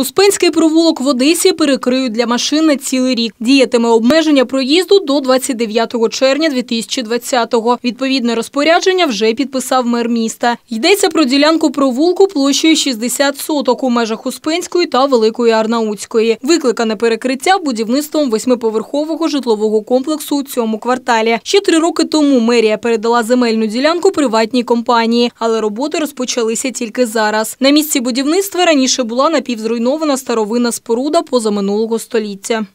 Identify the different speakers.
Speaker 1: Успенський провулок в Одесі перекриють для машин на цілий рік. Діятиме обмеження проїзду до 29 червня 2020-го. Відповідне розпорядження вже підписав мер міста. Йдеться про ділянку провулку площею 60 соток у межах Успенської та Великої Арнаутської. Викликане перекриття будівництвом восьмиповерхового житлового комплексу у цьому кварталі. Ще три роки тому мерія передала земельну ділянку приватній компанії, але роботи розпочалися тільки зараз. На місці будівництва раніше була напівзруйнована старовинна споруда позаминулого століття.